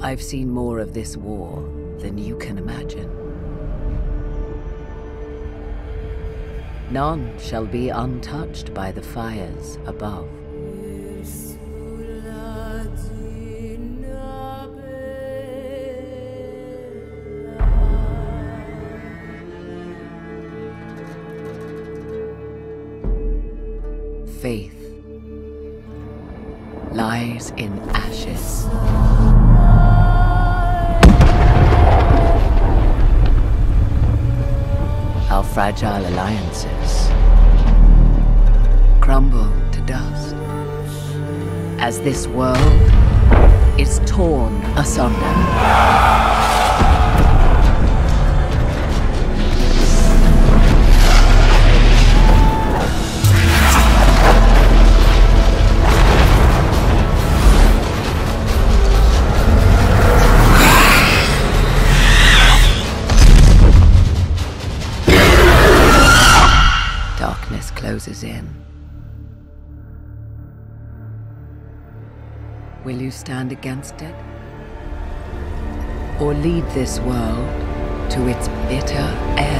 I've seen more of this war than you can imagine. None shall be untouched by the fires above. Faith lies in ashes. Fragile alliances crumble to dust as this world is torn asunder. Darkness closes in. Will you stand against it? Or lead this world to its bitter end?